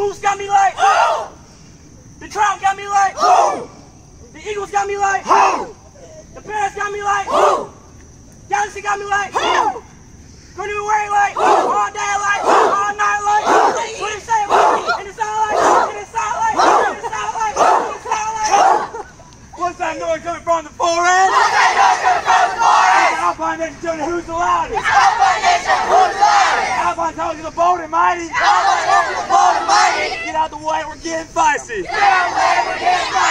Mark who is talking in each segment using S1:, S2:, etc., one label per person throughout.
S1: moose got me like, oh! The trout got me like, oh! The eagles got me like, oh! The parrots got me like, oh! Galaxy got me like, oh! Couldn't even wear it like, all day like, all night like, what it say like, and it sound like, and it sound like, and it sound like, and it sound like. What's that noise coming from the forest?
S2: What's that noise coming from the forest?
S1: Alpine Nation telling who's the loudest.
S2: Alpine Nation, who's the loudest?
S1: Alpine tells you the bold and mighty.
S2: Alpine tells you the bold and mighty.
S1: Get out the way, we're getting feisty.
S2: Get out the way, we're getting feisty.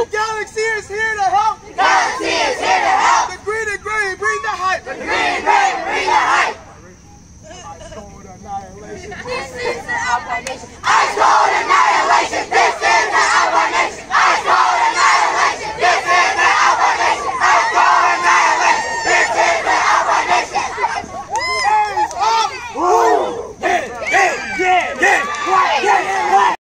S1: Uh-oh.
S3: The galaxy is here to help.
S2: The galaxy is here to help.
S3: The green and gray bring the hype.
S2: The green and gray bring the hype.
S3: Cold annihilation.
S2: This is the Alpine Nation. Ice cold